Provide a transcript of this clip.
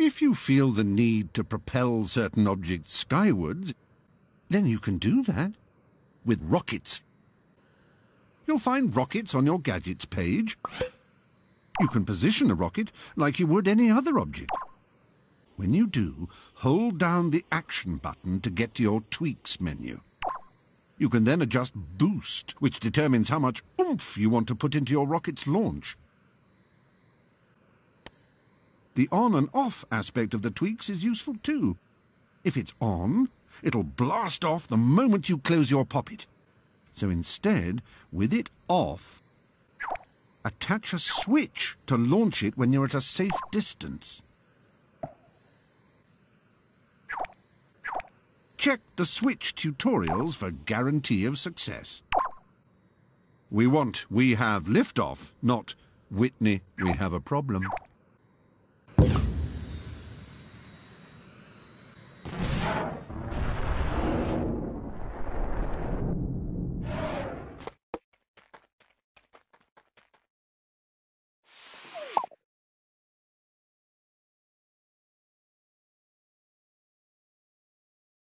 If you feel the need to propel certain objects skywards, then you can do that with rockets. You'll find rockets on your gadgets page. You can position a rocket like you would any other object. When you do, hold down the action button to get to your tweaks menu. You can then adjust boost, which determines how much oomph you want to put into your rocket's launch. The on and off aspect of the tweaks is useful too. If it's on, it'll blast off the moment you close your Popit. So instead, with it off, attach a switch to launch it when you're at a safe distance. Check the switch tutorials for guarantee of success. We want we have liftoff, not Whitney, we have a problem.